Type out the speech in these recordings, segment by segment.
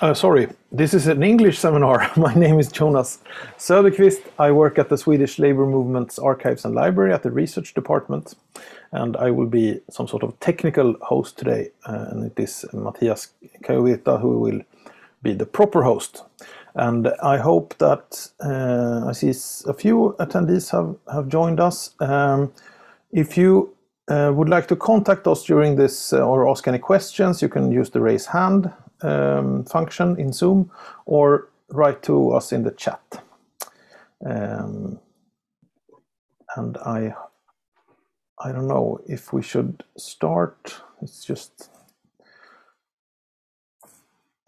Uh, sorry, this is an English seminar. My name is Jonas Söderqvist. I work at the Swedish Labour Movement's Archives and Library at the Research Department, and I will be some sort of technical host today. Uh, and it is Matias Kaihovirta who will be the proper host. And I hope that uh, I see a few attendees have, have joined us. Um, if you uh, would like to contact us during this uh, or ask any questions, you can use the raise hand um, function in Zoom or write to us in the chat. Um, and I, I don't know if we should start. It's just.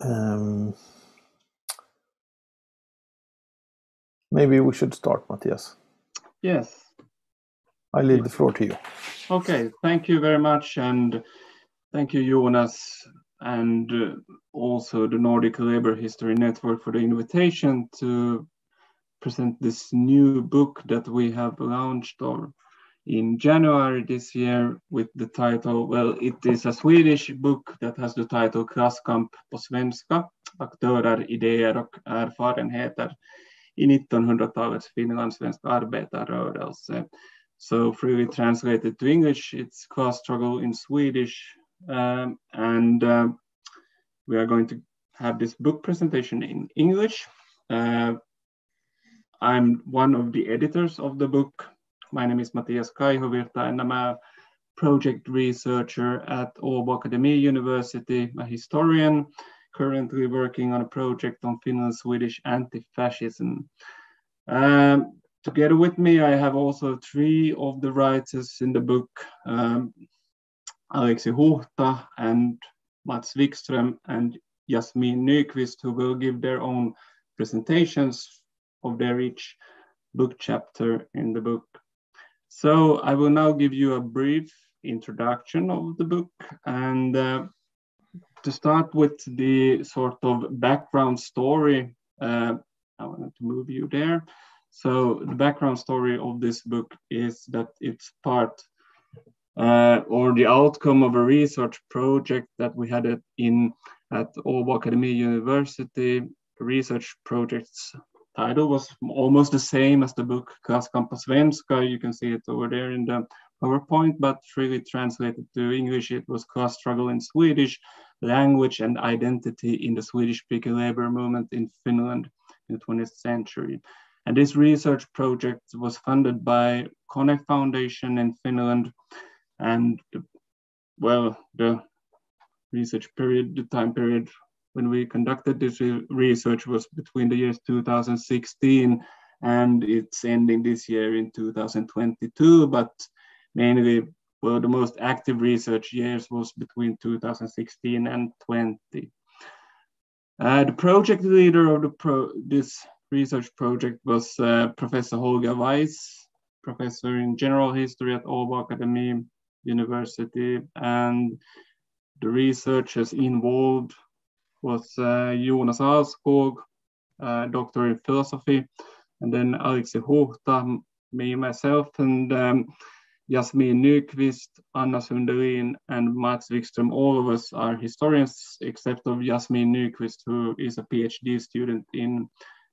Um, maybe we should start, Matias. Yes. I leave the floor to you. Okay, thank you very much, and thank you, Jonas, and uh, also the Nordic Labour History Network for the invitation to present this new book that we have launched or in January this year with the title, well, it is a Swedish book that has the title Klasskamp på svenska, aktörer, idéer och erfarenheter i 1900-talets finlandssvenska arbetarrörelse. So freely translated to English, it's class struggle in Swedish, um, and uh, we are going to have this book presentation in English. Uh, I'm one of the editors of the book. My name is Matias Kaihovirta, and I'm a project researcher at Åbo Akademi University, a historian, currently working on a project on Finland-Swedish anti-fascism. Um, together with me, I have also three of the writers in the book, um, Aleksi Huhta and Mats Wikström and Jasmin Nyqvist, who will give their own presentations of their each book chapter in the book. So I will now give you a brief introduction of the book and uh, to start with the sort of background story, uh, I wanted to move you there. So the background story of this book is that it's part uh, or the outcome of a research project that we had in at Åbo Academy University. Research project's title was almost the same as the book Klasskamp på svenska. You can see it over there in the PowerPoint, but really translated to English, it was class struggle in Swedish, language and identity in the Swedish-speaking labor movement in Finland in the 20th century. And this research project was funded by Kone Foundation in Finland and well, the research period, the time period when we conducted this research was between the years 2016 and it's ending this year in 2022, but mainly, well, the most active research years was between 2016 and 20. Uh, the project leader of the pro this research project was uh, Professor Holger Weiss, professor in general history at Åbo Akademi University, and the researchers involved was uh, Jonas Ahlskog, uh, doctor in philosophy, and then Aleksi Huhta, me myself, and um, Jasmin Anna Sundelin, and Mats Wikström. All of us are historians, except of Jasmin Nyqvist, who is a PhD student in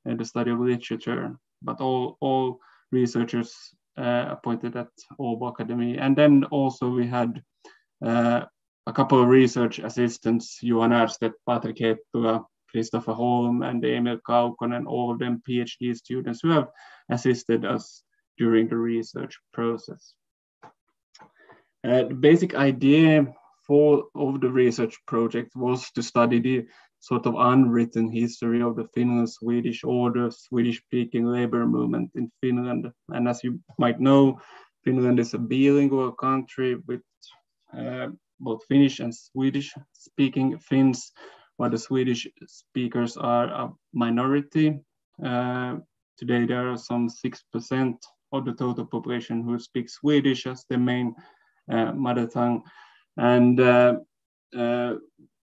uh, the study of literature. But all, all researchers appointed at Åbo Academy. And then also we had uh, a couple of research assistants, Johan Erstedt, Patrik Heppula, Christopher Holm, and Emil Kaukonen, all of them PhD students who have assisted us during the research process. Uh, the basic idea for of the research project was to study the sort of unwritten history of the Finland-Swedish order, Swedish-speaking labor movement in Finland. And as you might know, Finland is a bilingual country with uh, both Finnish and Swedish-speaking Finns, while the Swedish speakers are a minority. Uh, today, there are some 6% of the total population who speak Swedish as their main uh, mother tongue. And uh, uh,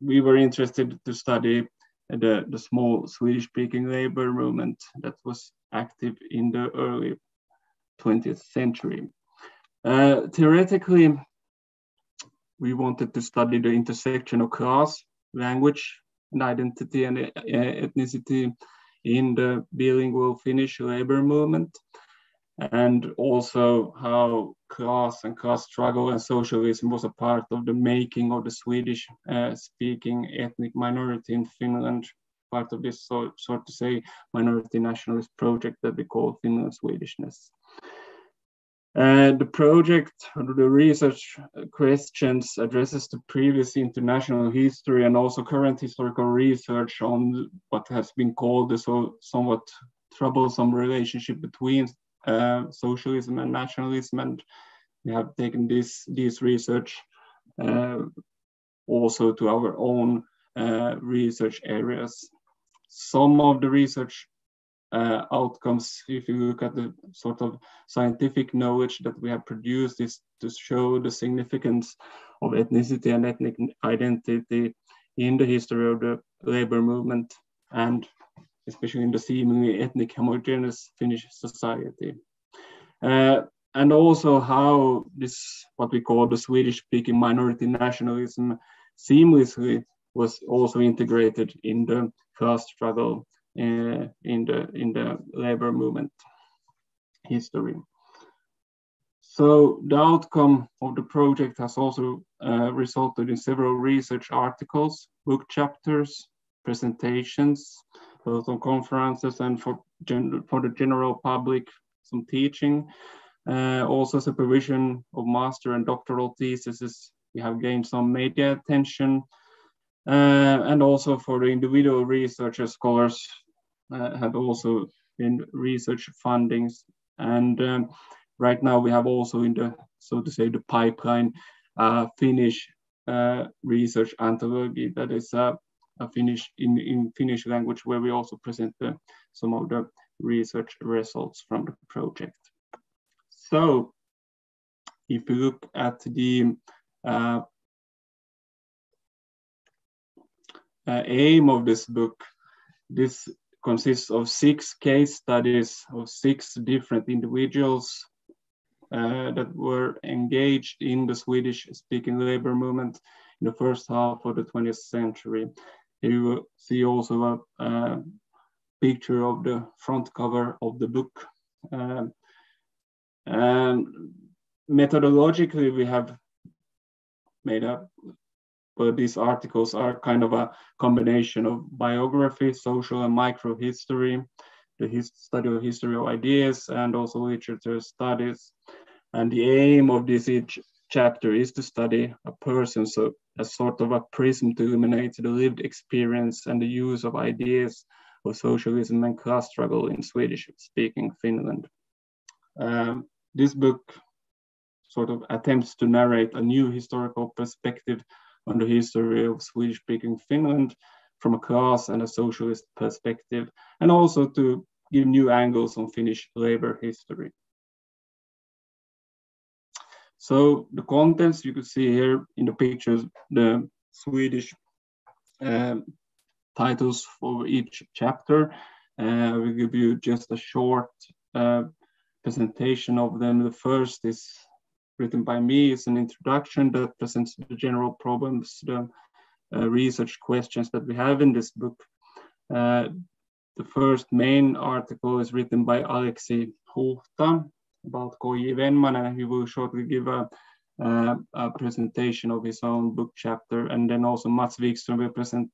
we were interested to study the, the small Swedish speaking labor movement that was active in the early 20th century. Uh, theoretically, we wanted to study the intersection of class, language, and identity and uh, ethnicity in the bilingual Finnish labor movement, and also how class and class struggle and socialism was a part of the making of the Swedish uh, speaking ethnic minority in Finland, part of this so, sort to say minority nationalist project that we call Finland Swedishness. Uh, the project, the research questions addresses the previous international history and also current historical research on what has been called the so, somewhat troublesome relationship between socialism and nationalism. And we have taken this, this research uh, also to our own uh, research areas. Some of the research uh, outcomes, if you look at the sort of scientific knowledge that we have produced, is to show the significance of ethnicity and ethnic identity in the history of the labor movement and especially in the seemingly ethnic homogeneous Finnish society. Uh, and also how this, what we call the Swedish speaking minority nationalism seamlessly was also integrated in the class struggle uh, in the in the labor movement history. So the outcome of the project has also uh, resulted in several research articles, book chapters, presentations, on conferences and for, for the general public, some teaching. Uh, also supervision of master and doctoral theses. We have gained some media attention uh, and also for the individual researchers, scholars uh, have also been research fundings. And um, right now we have also in the, so to say, the pipeline, uh, Finnish uh, research anthology that is uh, a Finnish in, in Finnish language where we also present the, some of the research results from the project. So if you look at the uh, uh, aim of this book, this consists of six case studies of six different individuals uh, that were engaged in the Swedish speaking labor movement in the first half of the 20th century. Here you will see also a, a picture of the front cover of the book. Um, and methodologically, we have made up, but these articles are kind of a combination of biography, social and microhistory, the his study of history of ideas, and also literature studies. And the aim of this each chapter is to study a person, so as sort of a prism to illuminate the lived experience and the use of ideas of socialism and class struggle in Swedish-speaking Finland. Um, this book sort of attempts to narrate a new historical perspective on the history of Swedish-speaking Finland from a class and a socialist perspective, and also to give new angles on Finnish labor history. So the contents you could see here in the pictures, the Swedish um, titles for each chapter. Uh, we'll give you just a short uh, presentation of them. The first is written by me is an introduction that presents the general problems, the uh, research questions that we have in this book. Uh, the first main article is written by Aleksi Huhta about K.J. Vennman, and he will shortly give a, uh, a, presentation of his own book chapter. And then also Mats Wikström will present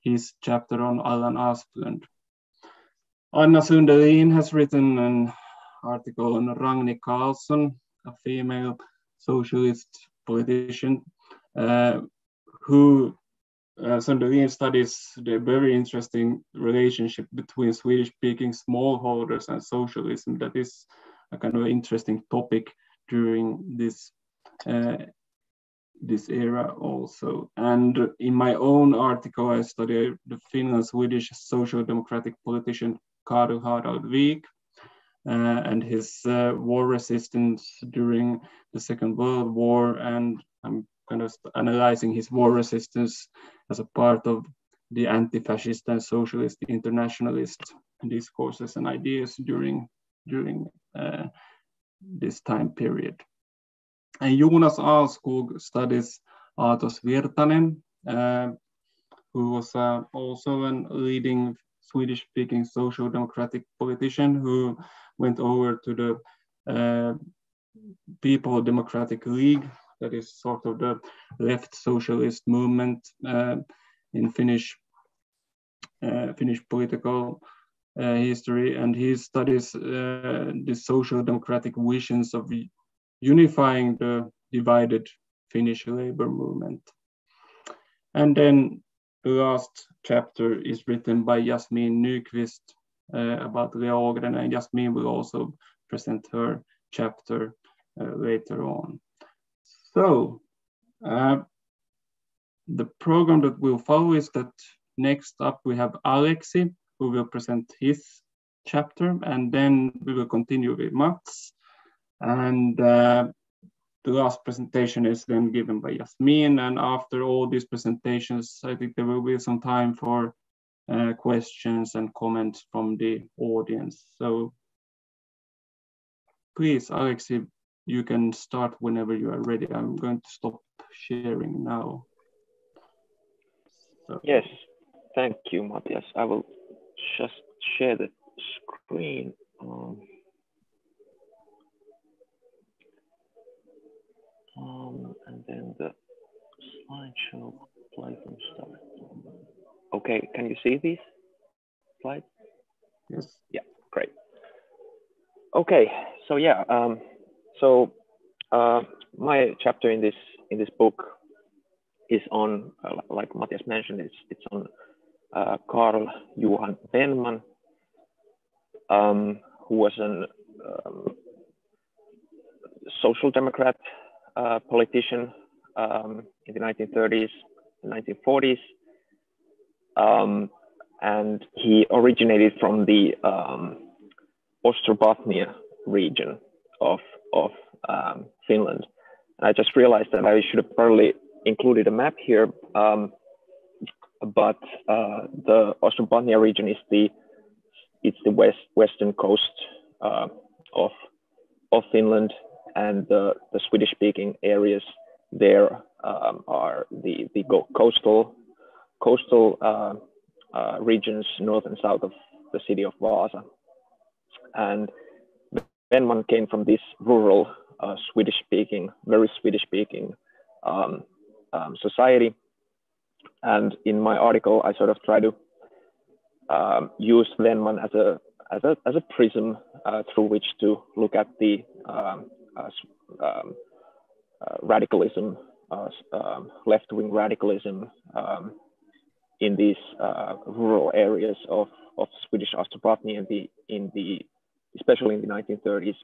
his chapter on Allan Asplund. Anna Sundelin has written an article on Ragni Carlsson, a female socialist politician uh, who uh, Sundelin studies the very interesting relationship between Swedish-speaking smallholders and socialism. That is a kind of interesting topic during this uh, this era also. And in my own article, I studied the Finland-Swedish social democratic politician Karl Harald uh, and his uh, war resistance during the Second World War. And I'm kind of analyzing his war resistance as a part of the anti-fascist and socialist internationalist discourses and ideas during, during this time period. And Jonas Ahlskog studies Atos Wirtanen, uh, who was uh, also a leading Swedish-speaking social democratic politician who went over to the uh, People Democratic League, that is sort of the left socialist movement uh, in Finnish uh, Finnish political uh, history, and he studies uh, the social democratic visions of unifying the divided Finnish labor movement. And then the last chapter is written by Jasmin Nyqvist uh, about Leogren, and Jasmin will also present her chapter uh, later on. So, uh, the program that will follow is that next up we have Aleksi, who will present his chapter, and then we will continue with Mats. And uh, the last presentation is then given by Jasmin. And after all these presentations, I think there will be some time for uh, questions and comments from the audience. So please, Aleksi, you can start whenever you are ready. I'm going to stop sharing now. So. Yes, thank you, Matias. I will just share the screen. Um, um, and then the slideshow play from start. Okay, can you see these slides? Yes. Yeah, great. Okay, so yeah, um, so uh, my chapter in this in this book is on, uh, like Matias mentioned, it's it's on uh, Carl Johan Vennman, um, who was a um, social democrat uh, politician um, in the 1930s and 1940s. Um, and he originated from the um, Ostrobothnia region of, of um, Finland. And I just realized that I should have probably included a map here, um, but uh, the Ostrobothnia region is the it's the west western coast uh, of of Finland, and the, the Swedish speaking areas there um, are the the coastal coastal uh, uh, regions north and south of the city of Vaasa, and Vennman came from this rural uh, Swedish speaking, very Swedish speaking um, um, society. And in my article, I sort of try to um, use Vennman as a, as a, as a prism uh, through which to look at the um, um, uh, radicalism, um, left-wing radicalism in these uh, rural areas of, of Swedish Ostrobothnia in the, in the especially in the 1930s,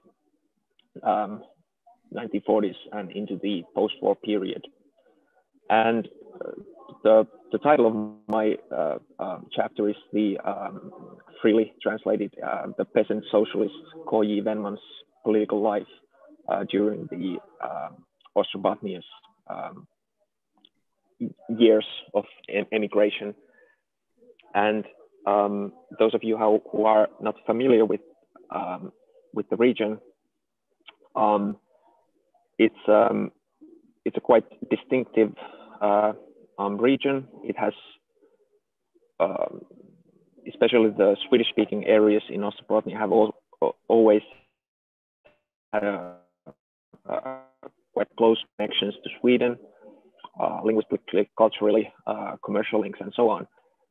um, 1940s, and into the post-war period. And uh, the, the title of my uh, um, chapter is the um, freely translated uh, The Peasant Socialist K.J. Vennman's Political Life uh, during the um, Ostrobothnia's um, years of emigration. And um, those of you who, who are not familiar with um, with the region. It's it's a quite distinctive uh, um, region. It has, um, especially the Swedish-speaking areas in Ostrobothnia, have all, always had a, a quite close connections to Sweden, uh, linguistically, culturally, uh, commercial links, and so on.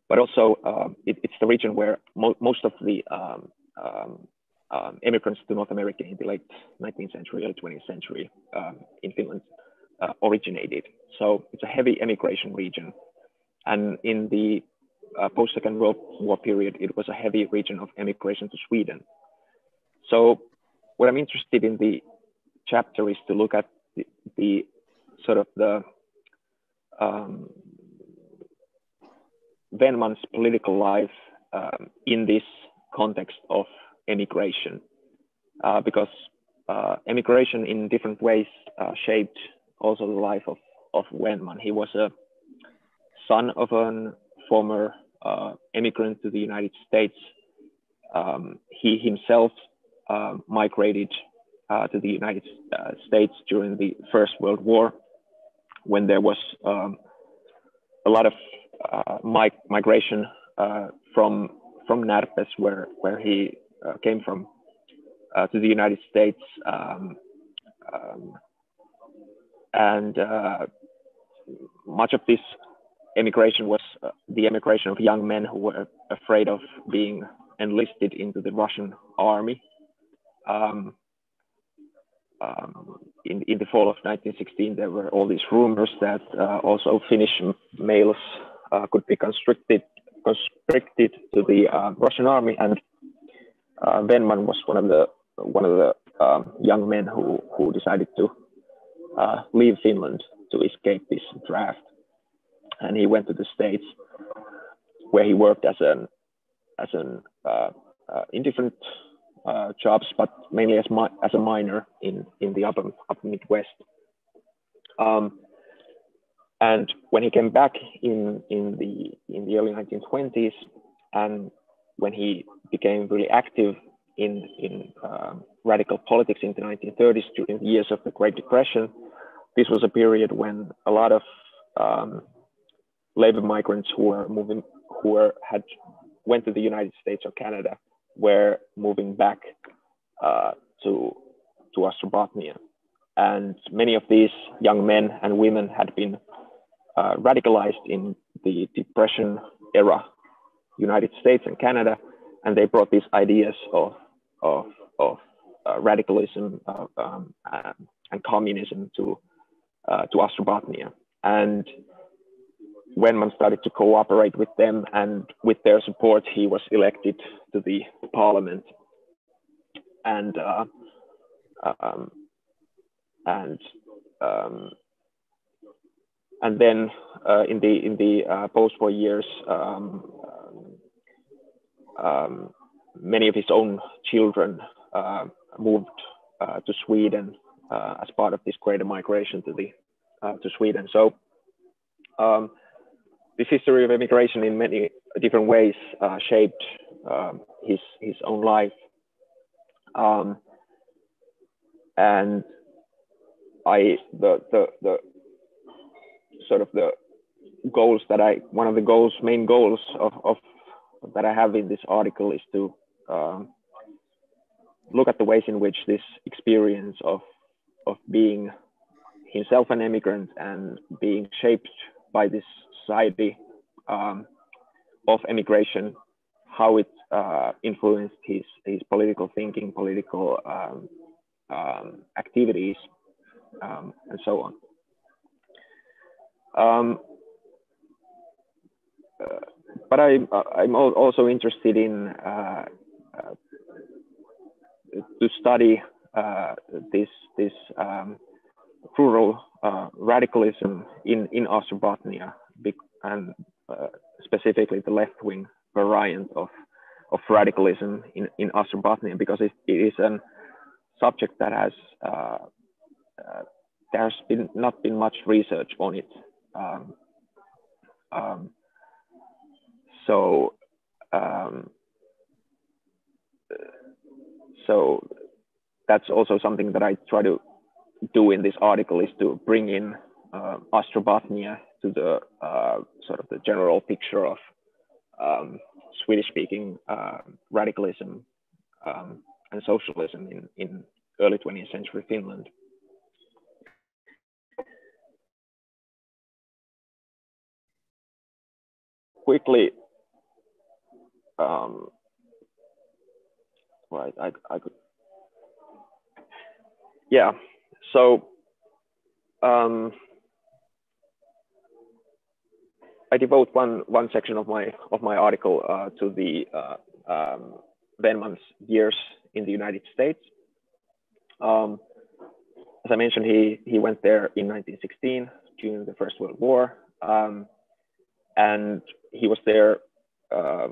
But also, uh, it, it's the region where mo most of the um, um, um, immigrants to North America in the late 19th century, early 20th century um, in Finland uh, originated. So it's a heavy emigration region. And in the uh, post-Second World War period, it was a heavy region of emigration to Sweden. So what I'm interested in the chapter is to look at the, the sort of the um, Vennman's political life um, in this context of emigration uh, because uh, emigration in different ways uh, shaped also the life of, of Vennman. He was a son of a former uh, immigrant to the United States. Um, he himself uh, migrated uh, to the United States during the First World War when there was um, a lot of uh, migration uh, from from Närpes, where where he uh, came from, uh, to the United States, um, and uh, much of this emigration was uh, the emigration of young men who were afraid of being enlisted into the Russian army. Um, um, in, in the fall of 1916, there were all these rumors that uh, also Finnish males uh, could be conscripted conscripted to the uh, Russian army, and uh, Vennman was one of the one of the um, young men who who decided to uh, leave Finland to escape this draft, and he went to the States, where he worked as an as an uh, uh, in different uh, jobs, but mainly as as a miner in in the upper upper Midwest. Um, and when he came back in in the in the early 1920s, and when he became really active in in um, radical politics in the 1930s during the years of the Great Depression, this was a period when a lot of um, labor migrants who were moving who were had went to the United States or Canada were moving back uh, to to Ostrobothnia, and many of these young men and women had been uh, radicalized in the Depression era, United States and Canada, and they brought these ideas of of, of uh, radicalism um, um, and communism to uh, to Ostrobothnia. And when man started to cooperate with them and with their support, he was elected to the parliament. And uh, um, and um, and then uh, in the in the uh, post-war years, um, um, many of his own children uh, moved uh, to Sweden uh, as part of this greater migration to the uh, to Sweden. So um, this history of immigration in many different ways shaped um, his his own life, um, and I the the the sort of the goals that I, one of the goals, main goals of, of that I have in this article is to um, look at the ways in which this experience of, of being himself an immigrant and being shaped by this society um, of immigration, how it uh, influenced his, his political thinking, political um, um activities, um, and so on. Um, uh, but I, I'm also interested in uh, uh, to study uh, this this um, rural uh, radicalism in in Ostrobothnia and uh, specifically the left wing variant of of radicalism in in Ostrobothnia because it, it is a subject that has there's been not been much research on it. Um, um, so, um, so that's also something that I try to do in this article is to bring in uh, Ostrobothnia to the uh, sort of the general picture of um, Swedish-speaking uh, radicalism um, and socialism in, in early 20th century Finland. quickly um, right I, I could yeah so um, I devote one one section of my of my article uh, to the uh, um, Vennman's years in the United States. Um, as I mentioned, he he went there in 1916 during the First World War, um, and he was there uh,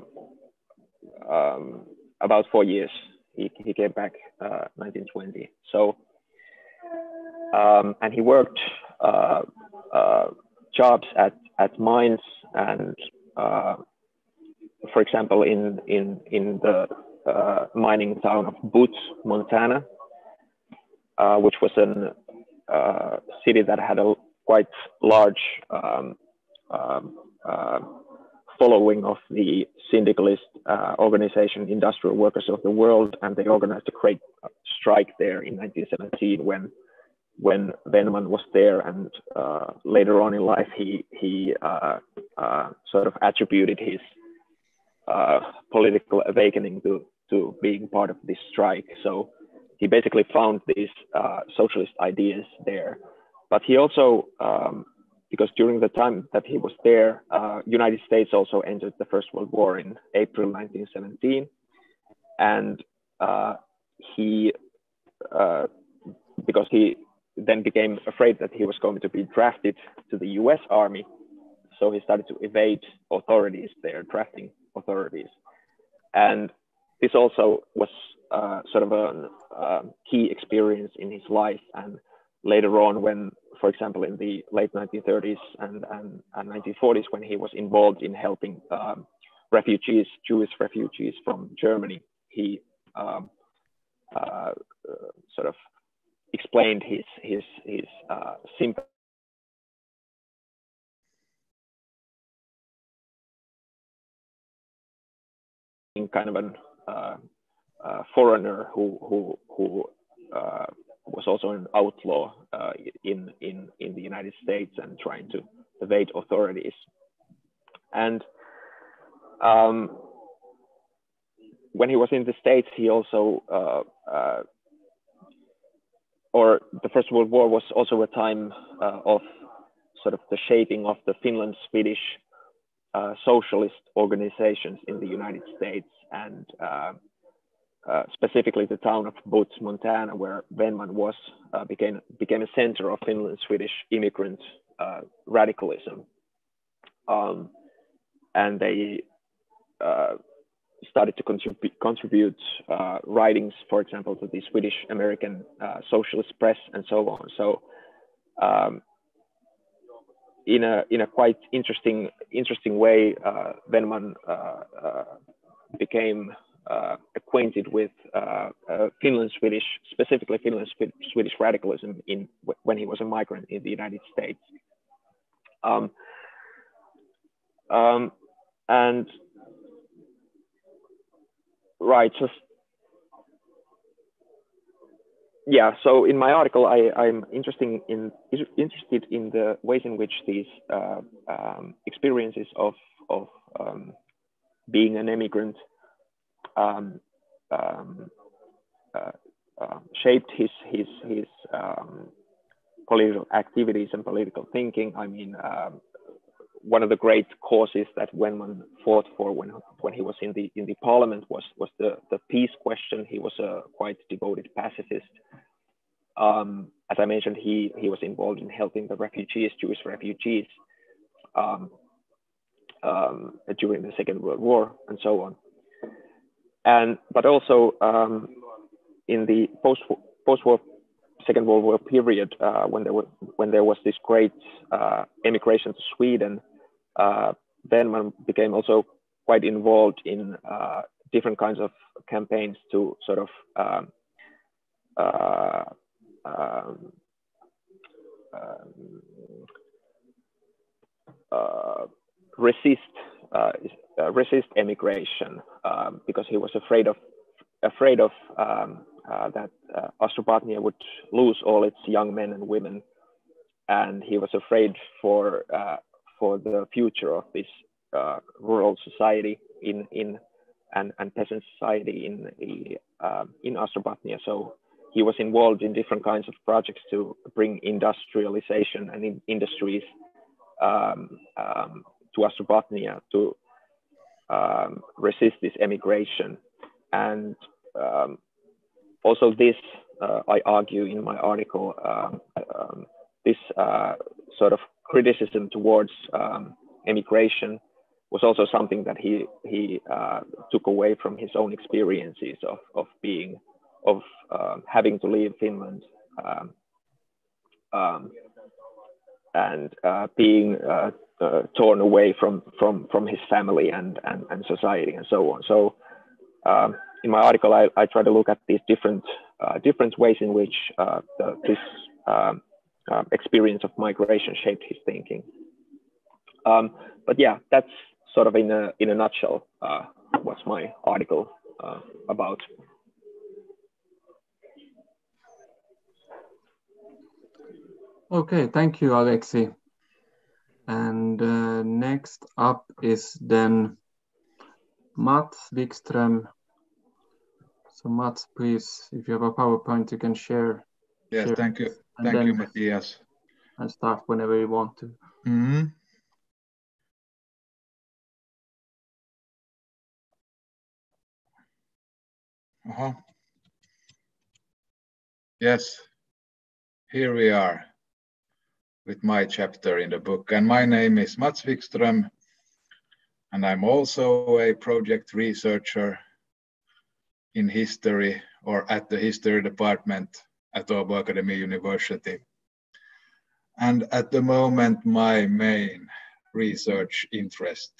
um, about four years. He, he came back uh, 1920. So, um, and he worked uh, uh jobs at, at mines and, uh, for example, in, in, in the uh, mining town of Butte, Montana, which was a city that had a quite large um, um, following of the syndicalist uh, organization Industrial Workers of the World, and they organized a great strike there in 1917 when when Vennman was there, and uh, later on in life he he uh, uh, sort of attributed his uh, political awakening to to being part of this strike. So he basically found these uh, socialist ideas there, but he also um, because during the time that he was there, uh, United States also entered the First World War in April 1917, and he because he then became afraid that he was going to be drafted to the US Army. So he started to evade authorities there, drafting authorities. And this also was uh, sort of a uh, key experience in his life. And later on, when, for example, in the late 1930s and, and, and 1940s, when he was involved in helping um, refugees, Jewish refugees from Germany, he um, uh, sort of explained his his his uh, sympathy kind of an uh, uh, foreigner who who who uh, was also an outlaw uh, in in in the United States and trying to evade authorities. And um, when he was in the States, he also uh, uh, or the First World War was also a time uh, of sort of the shaping of the Finland Swedish uh, socialist organizations in the United States and uh, uh specifically the town of Butte, Montana, where Vennman was, uh, became, became a center of Finland Swedish immigrant uh, radicalism. Um, and they started to contrib- contribute uh, writings, for example, to the Swedish American uh, Socialist Press and so on. So, um, in a in a quite interesting interesting way, uh, uh, uh, became uh, acquainted with Finland Swedish, specifically Finland Swedish radicalism in when he was a migrant in the United States. Um, um, and Right. Just yeah. So in my article, I, I'm interesting in interested in the ways in which these uh, um, experiences of of um, being an immigrant um, um uh, uh, shaped his his his um, political activities and political thinking. I mean, um, one of the great causes that Vennman fought for when when he was in the in the parliament was was the the peace question. He was a quite devoted pacifist. Um, as I mentioned, he he was involved in helping the refugees, Jewish refugees, um, um, during the Second World War and so on. And but also um, in the post post war Second World War period, uh, when there was when there was this great uh, emigration to Sweden, uh, became also quite involved in uh, different kinds of campaigns to sort of um, uh, um, uh, resist uh, uh, resist emigration um, because he was afraid of afraid of um, that Ostrobothnia would lose all its young men and women, and he was afraid for for the future of this uh, rural society in in and, and peasant society in uh, in Ostrobothnia. So he was involved in different kinds of projects to bring industrialization and in industries um, um, to Ostrobothnia to um, resist this emigration. And um, also this, uh, I argue in my article, um, um, this uh, sort of criticism towards um, immigration was also something that he he uh, took away from his own experiences of of being of uh, having to leave Finland um, um, and uh, being uh, uh, torn away from from from his family and and, and society and so on. So um, in my article, I, I try to look at these different uh, different ways in which the, this um, uh, experience of migration shaped his thinking. Um, but yeah, that's sort of in a in a nutshell uh, what's my article uh, about. Okay, thank you, Aleksi. And uh, next up is then Mats Wikström. So Mats, please, if you have a PowerPoint, you can share. Yes, share thank you. Thank you, Matias. And start whenever you want to. Mm -hmm. Uh -huh. Yes, here we are with my chapter in the book. And my name is Mats Wikström, and I'm also a project researcher in history or at the history department at Åbo Academy University. And at the moment, my main research interest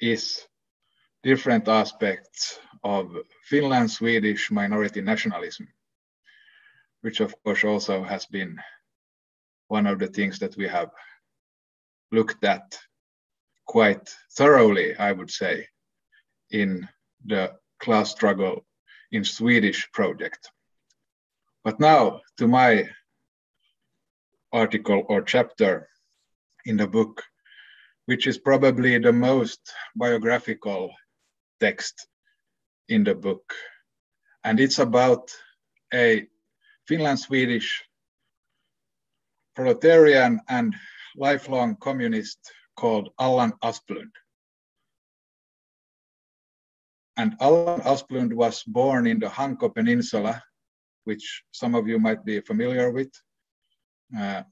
is different aspects of Finland Swedish minority nationalism, which of course also has been one of the things that we have looked at quite thoroughly, I would say, in the class struggle in Swedish project. But now to my article or chapter in the book, which is probably the most biographical text in the book. And it's about a Finland Swedish proletarian and lifelong communist called Allan Asplund. And Allan Asplund was born in the Hanko Peninsula, which some of you might be familiar with. Uh,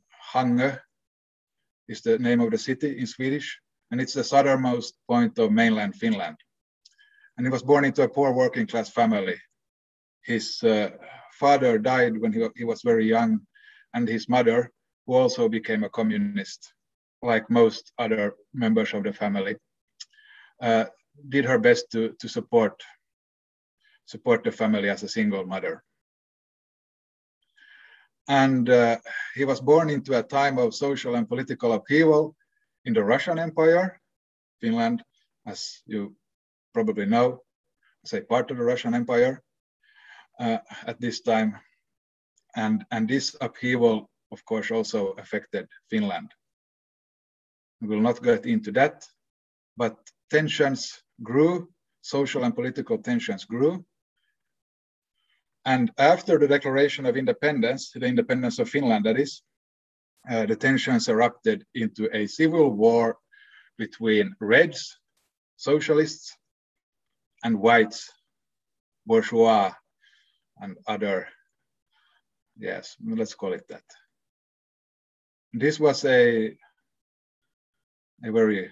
is the name of the city in Swedish, and it's the southernmost point of mainland Finland and he was born into a poor working class family. His uh, father died when he, he was very young, and his mother, who also became a communist, like most other members of the family, uh, did her best to, to support, support the family as a single mother. And uh, he was born into a time of social and political upheaval in the Russian Empire. Finland, as you probably know, say part of the Russian Empire uh, at this time. And, and this upheaval, of course, also affected Finland. We will not get into that, but tensions grew, social and political tensions grew. And after the declaration of independence, the independence of Finland, that is, uh, the tensions erupted into a civil war between Reds, socialists, and whites, bourgeois, and other, yes, let's call it that. This was a, a very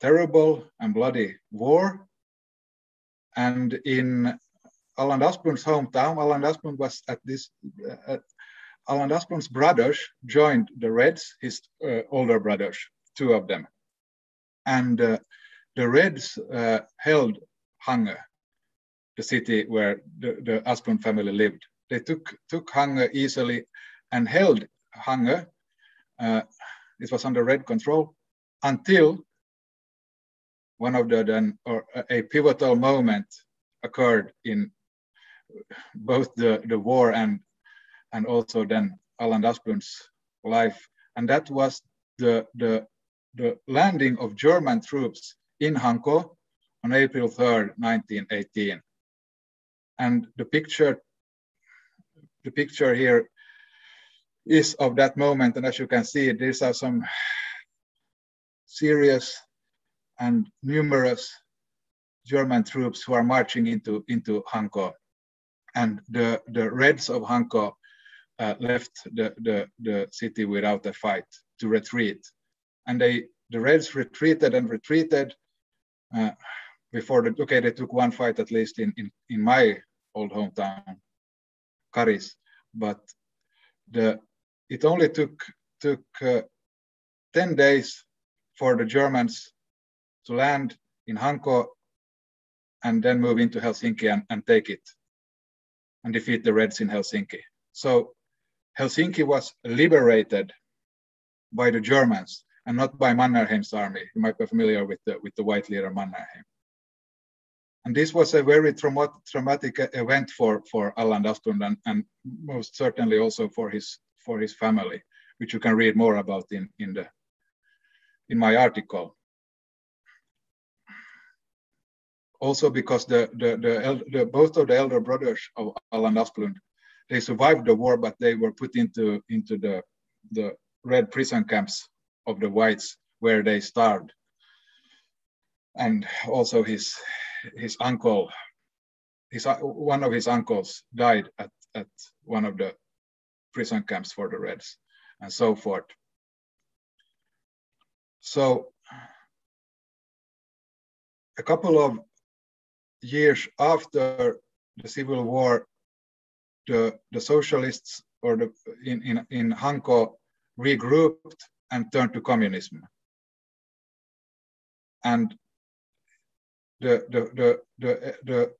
terrible and bloody war. And in Allan Asplund's hometown, Allan Asplund was at this, uh, Allan Asplund's brothers joined the Reds, his uh, older brothers, two of them. And uh, the Reds uh, held Hangö, the city where the, the Asplund family lived. They took, took Hangö easily and held Hangö. Uh, it was under Red control until one of the then, or a pivotal moment occurred in both the, the war and, and also then Allan Asplund's life. And that was the, the, the landing of German troops in Hanko on April 3rd, 1918. And the picture, the picture here is of that moment. And as you can see, these are some serious and numerous German troops who are marching into, into Hanko. And the, the Reds of Hanko uh, left the, the, the city without a fight to retreat. And they, the Reds retreated and retreated uh, before the, okay, they took one fight at least in, in, in my old hometown, Karis, but the, it only took, took uh, 10 days for the Germans to land in Hanko and then move into Helsinki and, and take it and defeat the Reds in Helsinki. So Helsinki was liberated by the Germans and not by Mannerheim's army. You might be familiar with the, with the white leader Mannerheim. And this was a very traumatic, traumatic event for, for Allan Asplund and, and most certainly also for his, for his family, which you can read more about in, in, the, in my article. Also because the, the, the, the both of the elder brothers of Allan Asplund, they survived the war, but they were put into, into the, the red prison camps of the whites where they starved. And also his, his uncle, his one of his uncles died at, at one of the prison camps for the Reds, and so forth. So a couple of years after the Civil War, the, the socialists or the in, in, in Hanko regrouped and turned to communism. And the, the, the, the, the,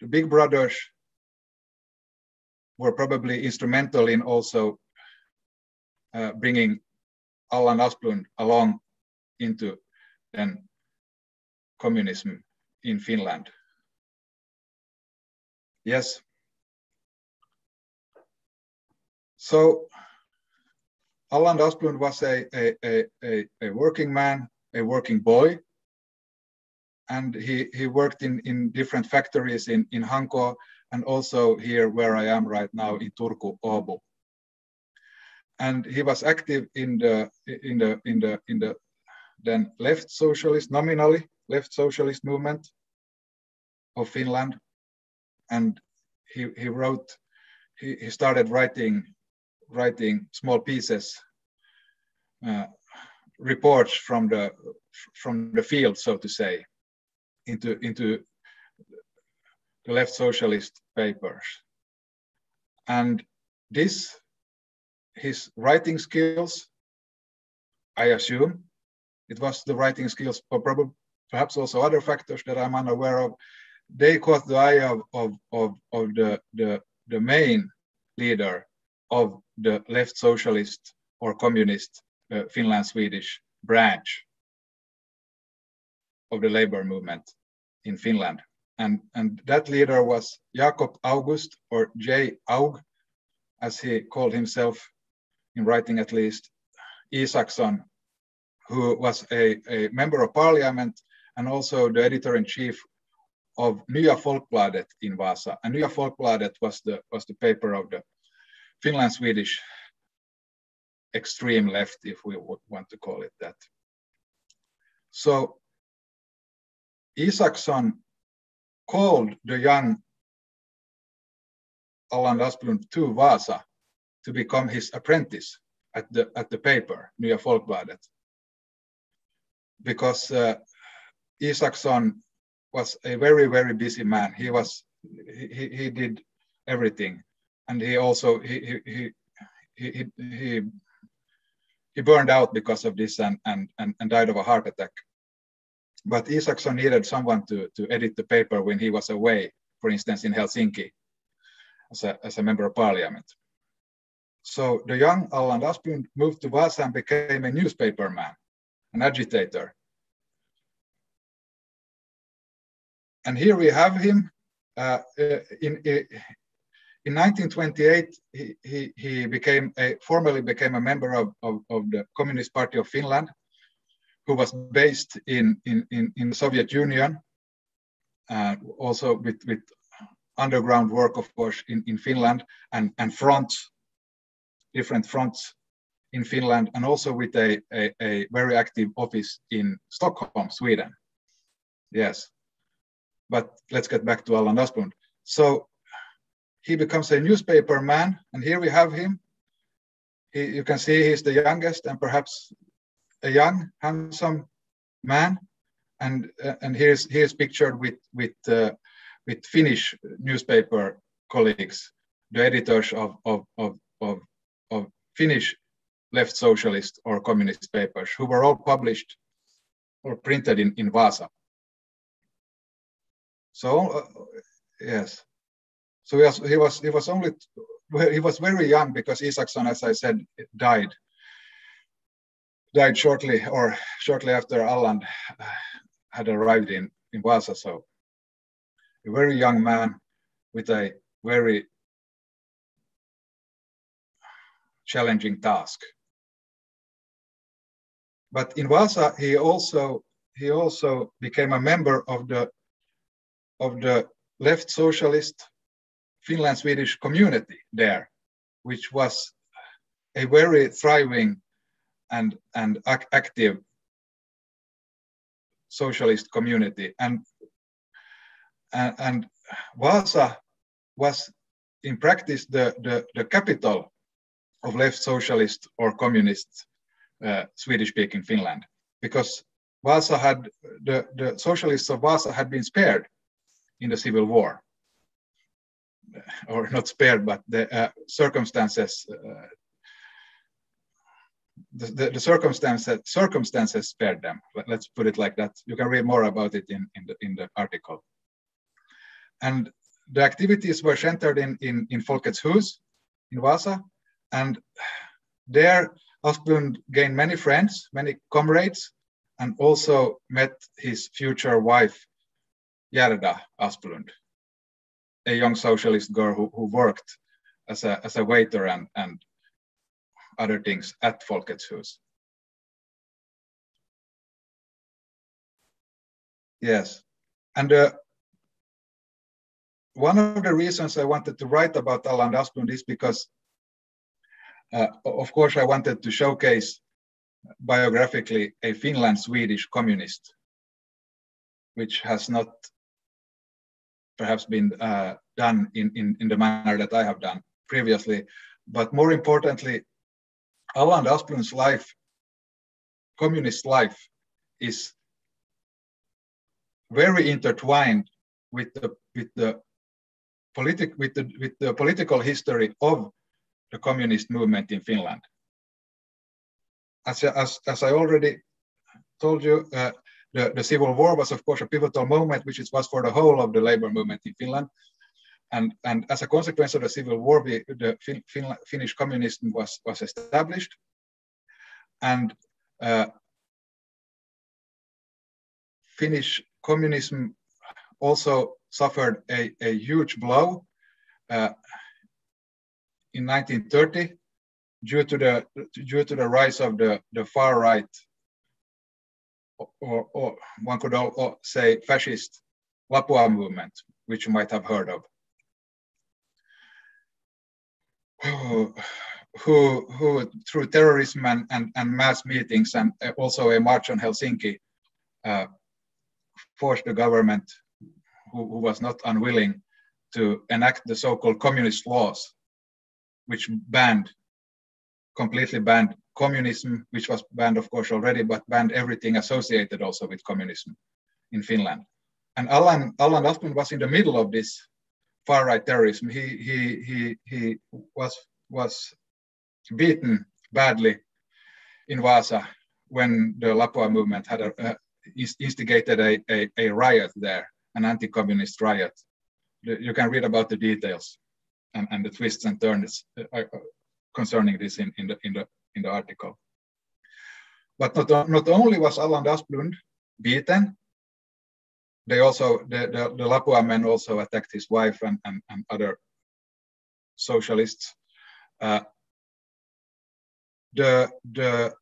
the big brothers were probably instrumental in also uh, bringing Allan Asplund along into then communism in Finland. Yes. So Allan Asplund was a, a, a, a, working man, a working boy, and he, he worked in, in different factories in, in Hanko and also here where I am right now in Turku, Åbo. And he was active in the in the in the in the then left socialist, nominally left socialist movement of Finland. And he, he wrote, he, he started writing writing small pieces, uh, reports from the from the field, so to say, into, into left socialist papers. And this, his writing skills, I assume, it was the writing skills, but probably perhaps also other factors that I'm unaware of. They caught the eye of, of, of, of the, the, the main leader of the left socialist or communist uh, Finland Swedish branch of the labor movement in Finland. And, and that leader was Jakob August, or J. Aug, as he called himself in writing at least, Isaksson, who was a, a member of parliament and also the editor-in-chief of Nya Folkbladet in Vasa. And Nya Folkbladet was the, was the paper of the Finland-Swedish extreme left, if we want to call it that. So Isaksson called the young Allan Asplund to Vasa to become his apprentice at the, at the paper, Nya Folkbladet. Because uh, Isaksson was a very, very busy man. He was, he, he did everything. And he also, he, he, he, he, he burned out because of this and, and, and died of a heart attack but Isaksson needed someone to, to edit the paper when he was away, for instance, in Helsinki as a, as a member of parliament. So the young Allan Asplund moved to Vasa and became a newspaper man, an agitator. And here we have him. Uh, in, in 1928, he, he, he became a, formally became a member of, of, of the Communist Party of Finland who was based in, in, in, the Soviet Union, uh, also with, with underground work, of course, in, in Finland and, and fronts, different fronts in Finland, and also with a, a, a very active office in Stockholm, Sweden. Yes. But let's get back to Allan Asplund. So he becomes a newspaper man, and here we have him. He, you can see he's the youngest and perhaps a young, handsome man, and uh, and here's here's pictured with with uh, with Finnish newspaper colleagues, the editors of of of of, of Finnish left socialist or communist papers, who were all published or printed in in Vasa. So uh, yes, so he was he was he was only he was very young because Isaksson, as I said, died died shortly or shortly after Allan uh, had arrived in, in Vasa. So a very young man with a very challenging task. But in Vasa, he also he also became a member of the of the left socialist Finland Swedish community there, which was a very thriving and and ac active socialist community. And and, and Vasa was in practice the, the, the capital of left socialist or communist uh, Swedish speaking Finland. Because Vasa had the, the socialists of Vasa had been spared in the civil war. Or not spared but the uh, circumstances uh, the, the, circumstances circumstances spared them let's put it like that you can read more about it in, in the in the article and the activities were centered in, in, in Folkets Hus in Vasa. And there, Asplund gained many friends, many comrades, and also met his future wife, Gerda Asplund, a young socialist girl who, who worked as a, as a waiter and, and other things at Folkets Hus. Yes. And uh, one of the reasons I wanted to write about Allan Asplund is because, uh, of course, I wanted to showcase biographically a Finland Swedish communist, which has not perhaps been uh, done in, in, in the manner that I have done previously. But more importantly, Allan Asplund's life, communist life, is very intertwined with the with the politic, with, the, with the political history of the communist movement in Finland. As, as, as I already told you, uh, the, the Civil War was, of course, a pivotal moment, which it was for the whole of the labor movement in Finland. And, and as a consequence of the Civil War, the, fin, fin, Finnish communism was, was established. And uh, Finnish communism also suffered a, a huge blow uh, in 1930 due to the due to the rise of the, the far right or, or one could all, say fascist Lapua movement, which you might have heard of. Who, who, through terrorism and, and, and mass meetings and also a march on Helsinki uh, forced the government who, who was not unwilling to enact the so-called communist laws, which banned, completely banned communism, which was banned, of course, already, but banned everything associated also with communism in Finland. And Allan, Allan Asplund was in the middle of this far-right terrorism. He, he, he, he was, was beaten badly in Vasa when the Lapua movement had a, uh, instigated a, a, a riot there an anti-communist riot. You can read about the details and, and the twists and turns uh, uh, concerning this in, in, the, in, the, in the article. But not, not only was Allan Asplund beaten, they also, the, the, the Lapua men also attacked his wife and, and, and other socialists. Uh, the, the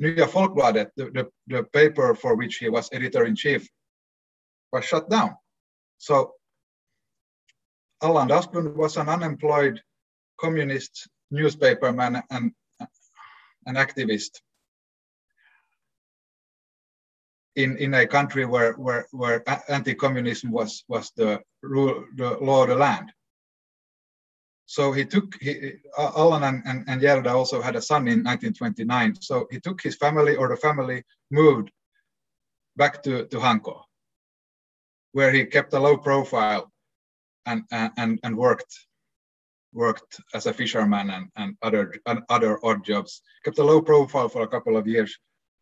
Nya Folkbladet, the, the, the paper for which he was editor-in-chief, was shut down. So Allan Asplund was an unemployed communist newspaperman and an activist in, in a country where, where, where anti-communism was, was the, rule, the law of the land. So he took, he, Allan and, and, and Gerda also had a son in 1929. So he took his family or the family moved back to, to Hanko where he kept a low profile and and and worked worked as a fisherman and, and other and other odd jobs. Kept a low profile for a couple of years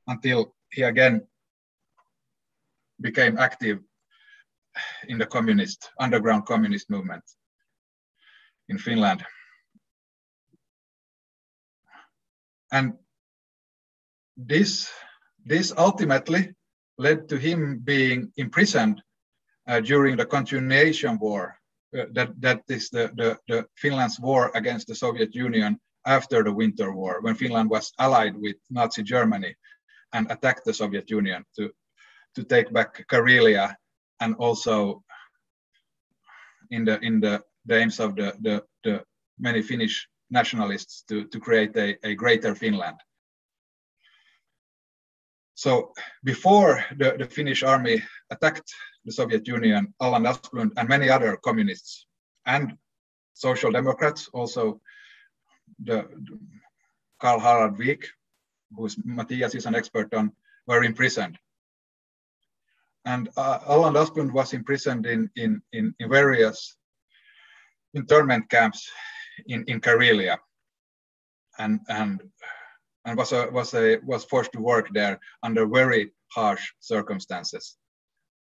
until he again became active in the communist underground communist movement in Finland. And this, this ultimately led to him being imprisoned uh, during the continuation war. Uh, that, that is the, the, the Finland's war against the Soviet Union after the Winter War, when Finland was allied with Nazi Germany and attacked the Soviet Union to, to take back Karelia and also in the in the, the aims of the, the, the many Finnish nationalists to, to create a, a greater Finland. So before the, the Finnish army attacked the Soviet Union, Allan Asplund and many other communists and social democrats, also the, the Karl Harald Wieck, who Matias is an expert on, were imprisoned. And uh, Allan Asplund was imprisoned in, in, in, in various internment camps in, in Karelia. And, and and was a, was a, was forced to work there under very harsh circumstances.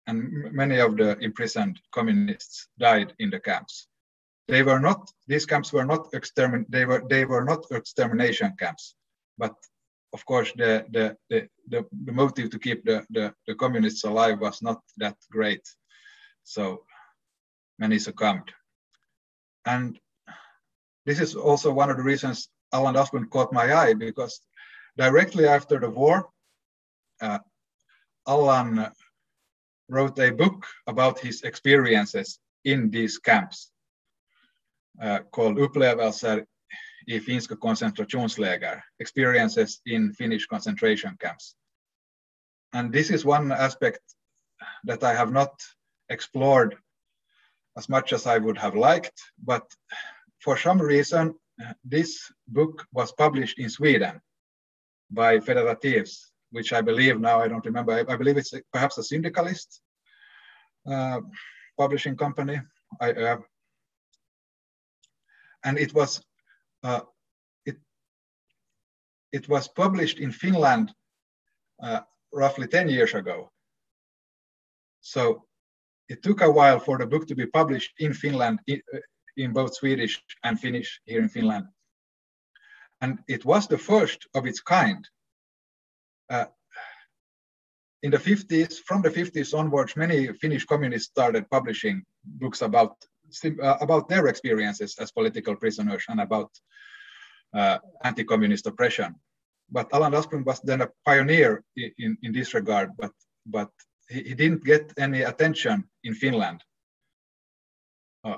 And many of the imprisoned communists died in the camps. They were not; these camps were not extermin. They were they were not extermination camps, but of course the the the, the, motive to keep the, the the communists alive was not that great. So many succumbed, and this is also one of the reasons Allan Asplund caught my eye because directly after the war, uh, Allan wrote a book about his experiences in these camps uh, called Upplevelser i finska koncentrationsläger, experiences in Finnish concentration camps. And this is one aspect that I have not explored as much as I would have liked, but for some reason, this book was published in Sweden by Federativs, which I believe now, I don't remember, I, I believe it's perhaps a syndicalist uh, publishing company. I, uh, and it was uh, it it was published in Finland uh, roughly 10 years ago. So it took a while for the book to be published in Finland in, uh, in both Swedish and Finnish here in Finland and it was the first of its kind. Uh, in the 50s, from the 50s onwards, many Finnish communists started publishing books about uh, about their experiences as political prisoners and about anti-communist oppression. But Allan Asplund was then a pioneer in, in, in this regard, but but he, he, didn't get any attention in Finland uh,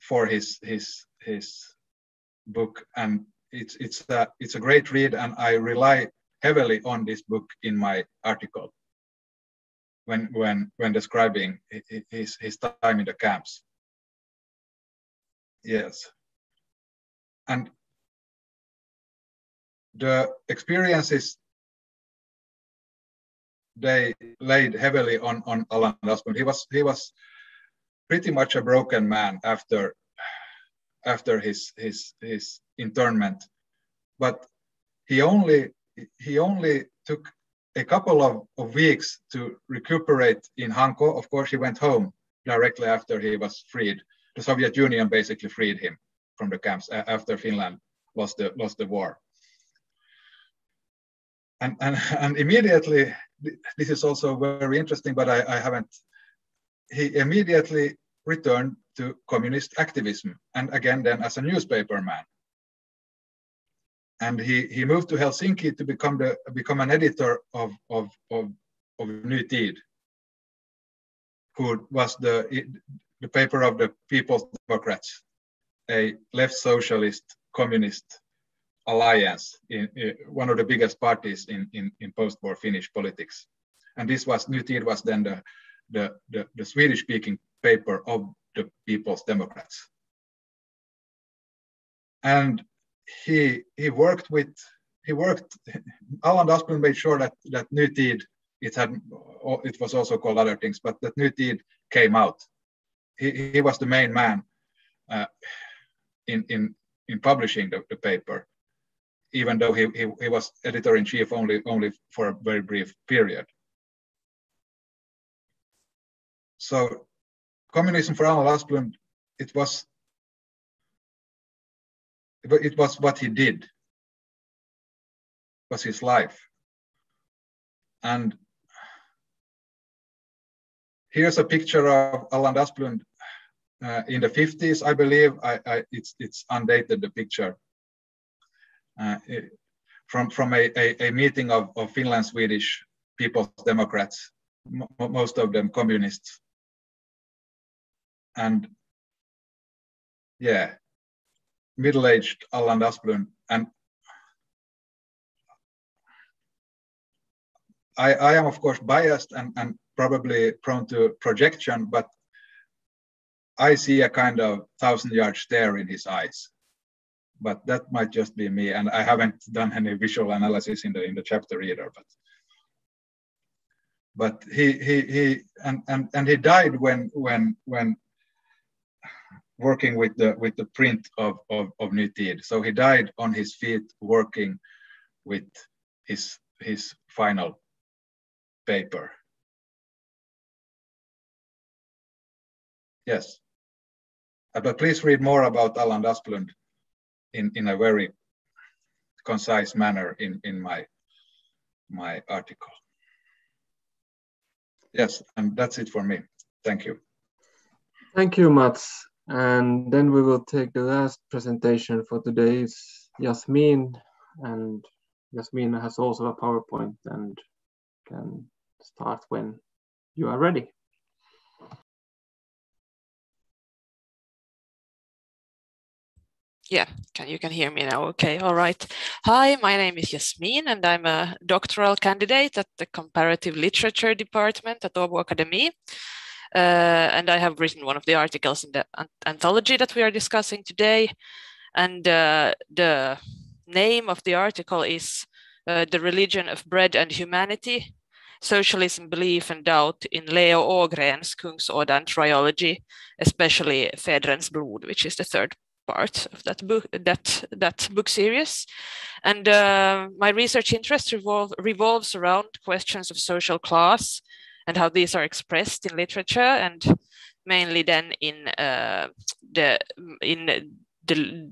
for his his his book, and it's it's a it's a great read, and I rely heavily on this book in my article when when when describing his his time in the camps. Yes, and the experiences they laid heavily on on Allan Asplund. He was he was pretty much a broken man after after his his his internment, but he only he only took a couple of, of weeks to recuperate in Hanko. Of course, he went home directly after he was freed. The Soviet Union basically freed him from the camps after Finland lost the lost the war. And, and, and immediately, this is also very interesting, but I, I haven't. He immediately returned to communist activism, and again then as a newspaper man. And he, he moved to Helsinki to become the become an editor of of of, of Ny Tid, who was the the paper of the People's Democrats, a left socialist communist alliance in, in one of the biggest parties in, in, in post-war Finnish politics. And this was Ny Tid was then the the, the, the Swedish speaking paper of the People's Democrats. And he he worked with he worked Allan Asplund made sure that that Ny Tid it had it was also called other things, but that Ny Tid came out. He, he was the main man uh, in in in publishing the, the paper, even though he, he, he was editor in chief only only for a very brief period. So communism for Allan Asplund, it was it was what he did, was his life. And here's a picture of Allan Asplund uh, in the 50s, I believe. I, I, it's, it's undated, the picture. Uh, from, from a, a, a, meeting of, of Finland Swedish People's Democrats, most of them communists. And yeah, middle-aged Allan Asplund. And I, I am, of course, biased and, and probably prone to projection, but I see a kind of thousand yard stare in his eyes. But that might just be me, and I haven't done any visual analysis in the in the chapter either. But but he he he and and, and he died when when when working with the with the print of of, of Ny Tid. So he died on his feet working with his his final paper. Yes. Uh, but please read more about Allan Asplund in, in a very concise manner in, in my, my article. Yes, and that's it for me. Thank you. Thank you, Mats. And then we will take the last presentation for today. It's Jasmin, and Jasmin has also a PowerPoint and can start when you are ready. Yeah, can you can hear me now? Okay, all right. Hi, my name is Jasmin, and I'm a doctoral candidate at the Comparative Literature Department at Åbo Academy. Uh, and I have written one of the articles in the anthology that we are discussing today. And uh, the name of the article is uh, The Religion of Bread and Humanity, Socialism, Belief and Doubt in Leo Ågren's Kungsådern trilogy, especially Fädrens blod, which is the third part of that book that that book series and uh, my research interest revolve, revolves around questions of social class and how these are expressed in literature and mainly then in uh, the in the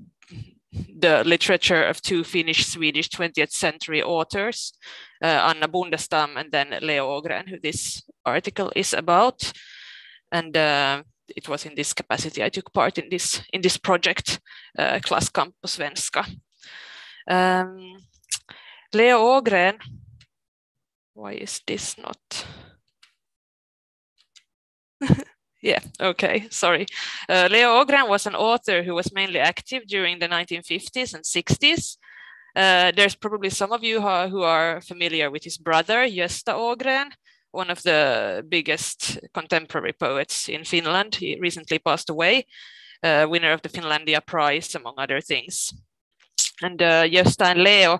the literature of two Finnish Swedish 20th century authors, uh, Anna Bondestam and then Leo Ågren, who this article is about. And uh, it was in this capacity I took part in this in this project, uh, Klasskamp på svenska. Um, Leo Ågren, why is this not? yeah, okay, sorry. Uh, Leo Ågren was an author who was mainly active during the 1950s and 60s. Uh, there's probably some of you who, who are familiar with his brother, Gösta Ågren, one of the biggest contemporary poets in Finland. He recently passed away, uh, winner of the Finlandia Prize, among other things. And uh, and Leo,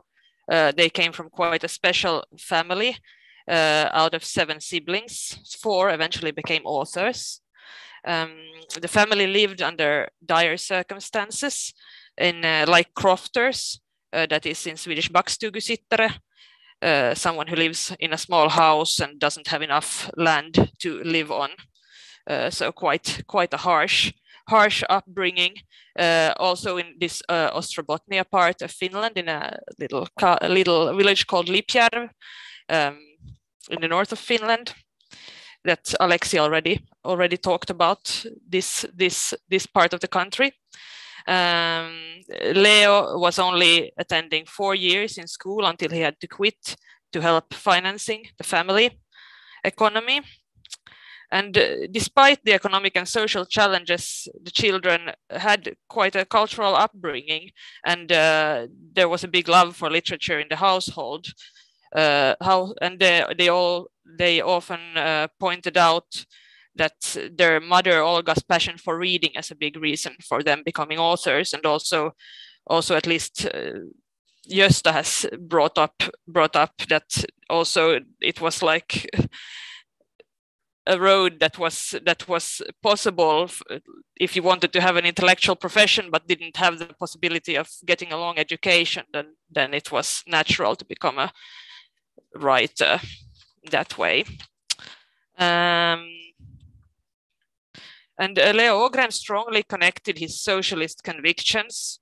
uh, they came from quite a special family. Uh, out of seven siblings, four eventually became authors. Um, the family lived under dire circumstances in uh, like crofters, uh, that is in Swedish bakstugusittare, uh, someone who lives in a small house and doesn't have enough land to live on. Uh, so quite quite a harsh harsh upbringing. Uh, also in this uh, Ostrobotnia part of Finland, in a little a little village called Lipjärv, um, in the north of Finland, that Aleksi already already talked about this this this part of the country. Um, Leo was only attending four years in school until he had to quit to help financing the family economy. And uh, despite the economic and social challenges, the children had quite a cultural upbringing, and uh, there was a big love for literature in the household. Uh, how and they, they all they often uh, pointed out that their mother Olga's passion for reading as a big reason for them becoming authors, and also also at least uh, has brought up brought up that also it was like a road that was that was possible if you wanted to have an intellectual profession but didn't have the possibility of getting a long education then then it was natural to become a writer that way. Um, and uh, Leo Ågren strongly connected his socialist convictions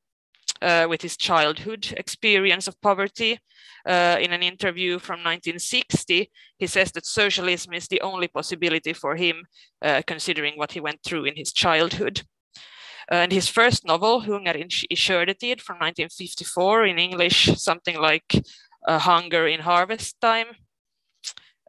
uh, with his childhood experience of poverty. Uh, in an interview from 1960, he says that socialism is the only possibility for him, uh, considering what he went through in his childhood. And his first novel, Hunger i skördetid from 1954, in English, something like uh, Hunger in Harvest Time,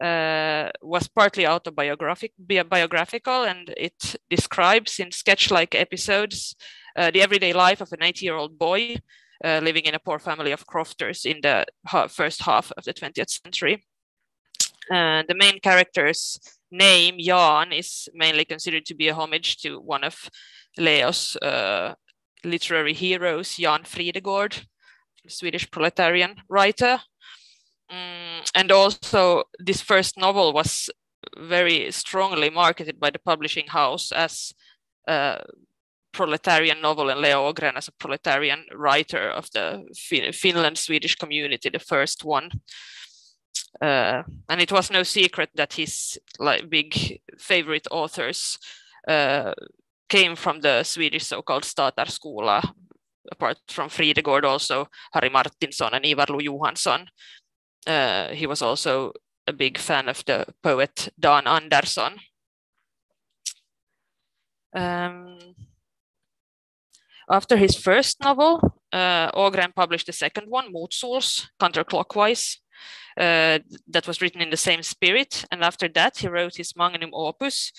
uh, was partly autobiographic, biographical, and it describes in sketch-like episodes uh, the everyday life of an 80-year-old boy uh, living in a poor family of crofters in the ha first half of the 20th century. the main character's name, Jan, is mainly considered to be a homage to one of Leo's uh, literary heroes, Jan Fridegård, Swedish proletarian writer. Mm, and also, this first novel was very strongly marketed by the publishing house as a proletarian novel, and Leo Ågren as a proletarian writer of the fin Finland Swedish community, the first one. Uh, and it was no secret that his like big favorite authors uh, came from the Swedish so-called Statarskola, apart from Fridegård, also Harry Martinson and Ivar Lo-Johansson. Uh, he was also a big fan of the poet Dan Andersson. Um, after his first novel, uh, Ågren published the second one, Motsols, Counterclockwise, uh, that was written in the same spirit. And after that, he wrote his magnum opus,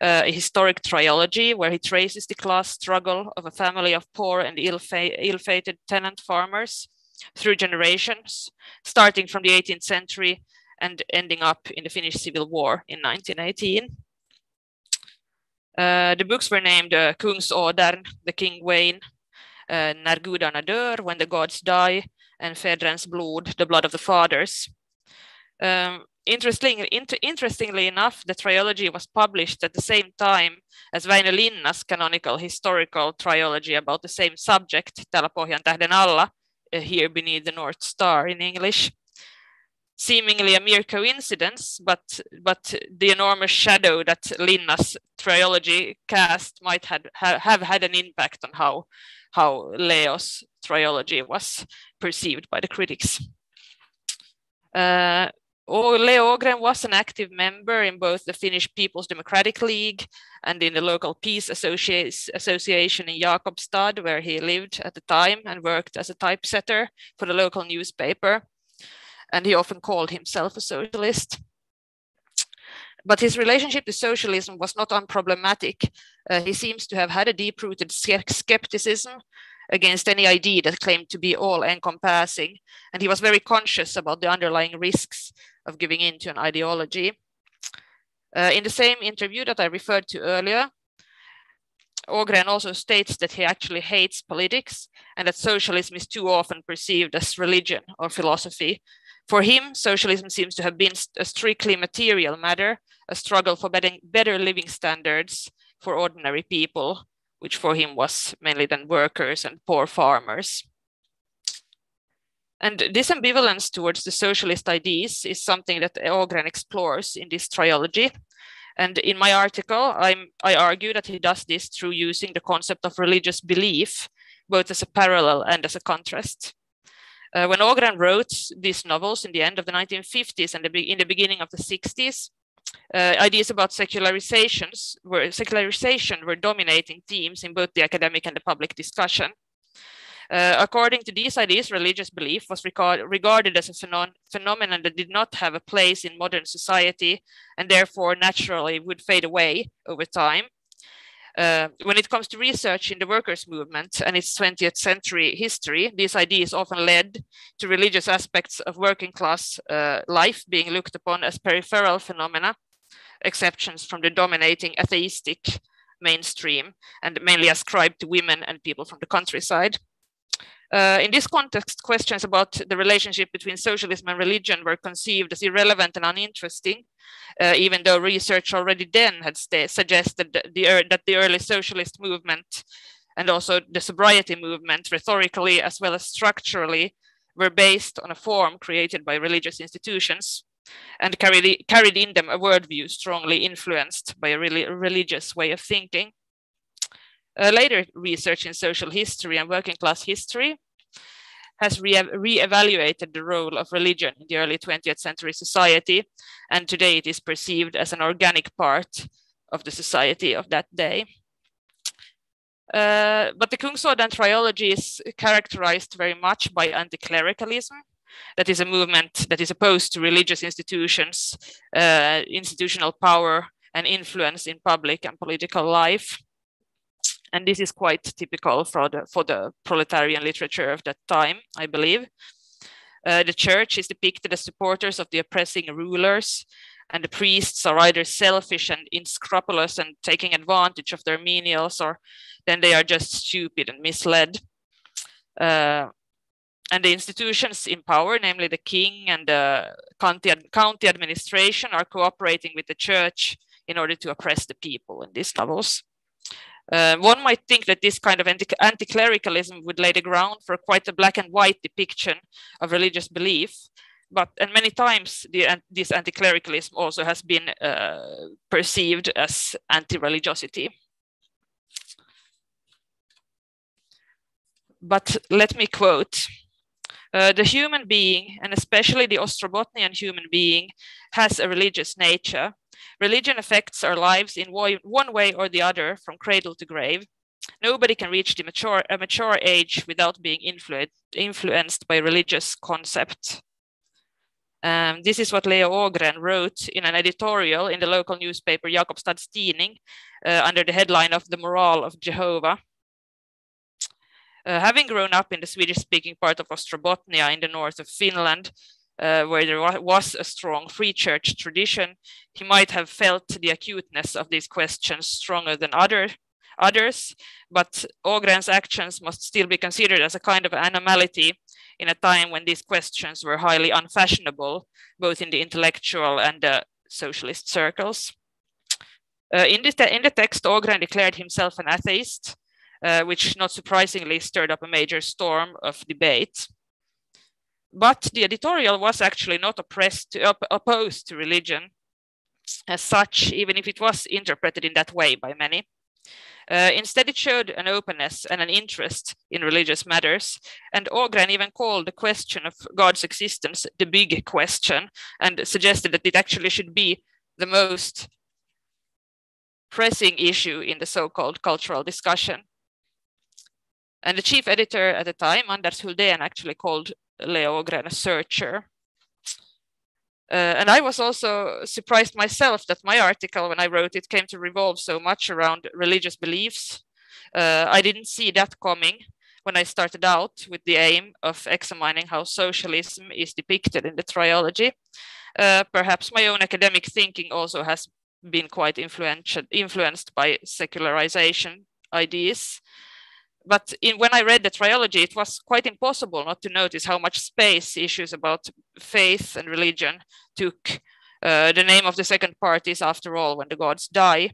uh, a historic trilogy, where he traces the class struggle of a family of poor and ill-fated tenant farmers through generations, starting from the 18th century and ending up in the Finnish Civil War in 1918. Uh, the books were named uh, Kungsådern, The King Wane, uh, När dör, When the Gods Die, and Fädrens blod, The Blood of the Fathers. Um, interesting, inter interestingly enough, the trilogy was published at the same time as Väinö Linna's canonical historical trilogy about the same subject, Täällä Pohjan tähden alla, Here Beneath the North Star in English. Seemingly a mere coincidence, but but the enormous shadow that Linna's trilogy cast might had, ha, have had an impact on how how Leo's trilogy was perceived by the critics. Uh, Leo Ågren was an active member in both the Finnish People's Democratic League and in the local peace association in Jakobstad, where he lived at the time and worked as a typesetter for the local newspaper. And he often called himself a socialist. But his relationship to socialism was not unproblematic. Uh, he seems to have had a deep-rooted skepticism against any idea that claimed to be all encompassing. And he was very conscious about the underlying risks of giving in to an ideology. Uh, in the same interview that I referred to earlier, Ågren also states that he actually hates politics and that socialism is too often perceived as religion or philosophy. For him, socialism seems to have been a strictly material matter, a struggle for better living standards for ordinary people, which for him was mainly then workers and poor farmers. And this ambivalence towards the socialist ideas is something that Ågren explores in this trilogy. And in my article, I'm, I argue that he does this through using the concept of religious belief, both as a parallel and as a contrast. Uh, when Ågren wrote these novels in the end of the 1950s and the, in the beginning of the 60s, uh, ideas about secularizations were secularization were dominating themes in both the academic and the public discussion. Uh, according to these ideas, religious belief was regard regarded as a phenom phenomenon that did not have a place in modern society and therefore naturally would fade away over time. Uh, when it comes to research in the workers' movement and its 20th century history, these ideas often led to religious aspects of working class uh, life being looked upon as peripheral phenomena, exceptions from the dominating atheistic mainstream, and mainly ascribed to women and people from the countryside. Uh, in this context, questions about the relationship between socialism and religion were conceived as irrelevant and uninteresting, uh, even though research already then had suggested that the, that the early socialist movement and also the sobriety movement, rhetorically as well as structurally, were based on a form created by religious institutions and carried, carried in them a worldview strongly influenced by a really religious way of thinking. Uh, later research in social history and working class history has re-evaluated the role of religion in the early 20th century society, and today it is perceived as an organic part of the society of that day. Uh, but the Kungsådern triology is characterized very much by anti-clericalism. That is a movement that is opposed to religious institutions, uh, institutional power, and influence in public and political life. And this is quite typical for the, for the proletarian literature of that time, I believe. Uh, the church is depicted as supporters of the oppressing rulers, and the priests are either selfish and unscrupulous and taking advantage of their menials, or then they are just stupid and misled. Uh, and the institutions in power, namely the king and the county, county administration, are cooperating with the church in order to oppress the people in these novels. Uh, one might think that this kind of anti clericalism would lay the ground for quite a black and white depiction of religious belief. But and many times the, this anti clericalism also has been uh, perceived as anti religiosity. But let me quote uh, the human being, and especially the Ostrobotnian human being, has a religious nature Religion affects our lives in one way or the other from cradle to grave. Nobody can reach the mature, a mature age without being influ influenced by religious concept. Um, this is what Leo Ågren wrote in an editorial in the local newspaper Jakobstads Tidning uh, under the headline of The Moral of Jehovah. Uh, having grown up in the Swedish speaking part of Ostrobotnia in the north of Finland, uh, where there was a strong free church tradition, he might have felt the acuteness of these questions stronger than other, others, but Ågren's actions must still be considered as a kind of anomaly in a time when these questions were highly unfashionable, both in the intellectual and the socialist circles. Uh, in, this in the text, Ågren declared himself an atheist, uh, which not surprisingly stirred up a major storm of debate. But the editorial was actually not oppressed, op opposed to religion as such, even if it was interpreted in that way by many. Uh, instead, it showed an openness and an interest in religious matters. And Ågren even called the question of God's existence the big question and suggested that it actually should be the most pressing issue in the so called cultural discussion. And the chief editor at the time, Anders Huldén, actually called Leo Ågren a searcher. Uh, and I was also surprised myself that my article, when I wrote it, came to revolve so much around religious beliefs. Uh, I didn't see that coming when I started out with the aim of examining how socialism is depicted in the trilogy. Uh, perhaps my own academic thinking also has been quite influenced by secularization ideas but in, when I read the trilogy, it was quite impossible not to notice how much space issues about faith and religion took. Uh, the name of the second part is, after all, when the gods die.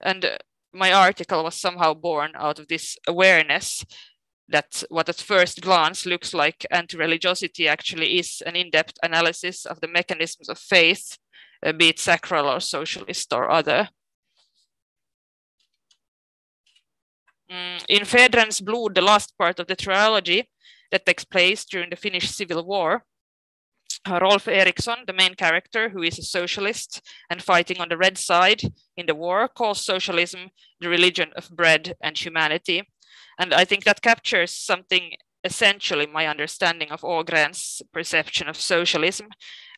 And uh, my article was somehow born out of this awareness that what at first glance looks like anti-religiosity actually is an in-depth analysis of the mechanisms of faith, uh, be it sacral or socialist or other. In Fädrens blod, the last part of the trilogy that takes place during the Finnish Civil War, Rolf Eriksson, the main character, who is a socialist and fighting on the red side in the war, calls socialism the religion of bread and humanity. And I think that captures something essentially my understanding of Ågren's perception of socialism.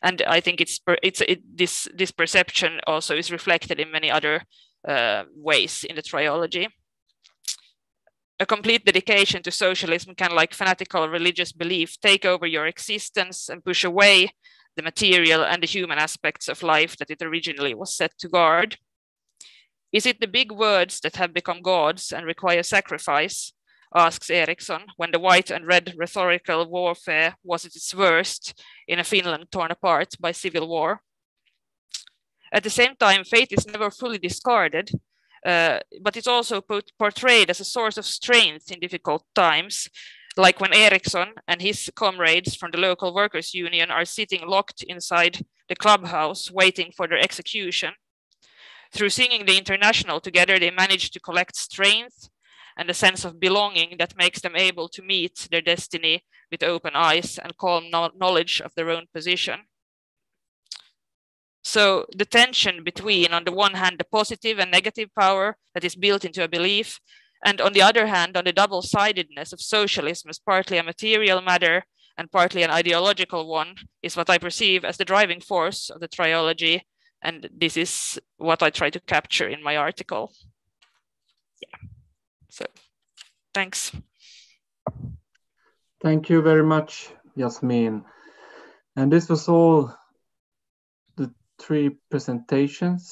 And I think it's, it's it, this, this perception also is reflected in many other uh, ways in the triology a complete dedication to socialism can, like fanatical religious belief, take over your existence and push away the material and the human aspects of life that it originally was set to guard? Is it the big words that have become gods and require sacrifice? asks Eriksson, when the white and red rhetorical warfare was at its worst in a Finland torn apart by civil war. At the same time, faith is never fully discarded, uh, but it's also portrayed as a source of strength in difficult times, like when Eriksson and his comrades from the local workers' union are sitting locked inside the clubhouse waiting for their execution. Through singing the International together, they manage to collect strength and a sense of belonging that makes them able to meet their destiny with open eyes and calm knowledge of their own position. So the tension between, on the one hand, the positive and negative power that is built into a belief, and on the other hand, on the double-sidedness of socialism as partly a material matter and partly an ideological one, is what I perceive as the driving force of the triology. And this is what I try to capture in my article. Yeah. So thanks. Thank you very much, Jasmin. And this was all three presentations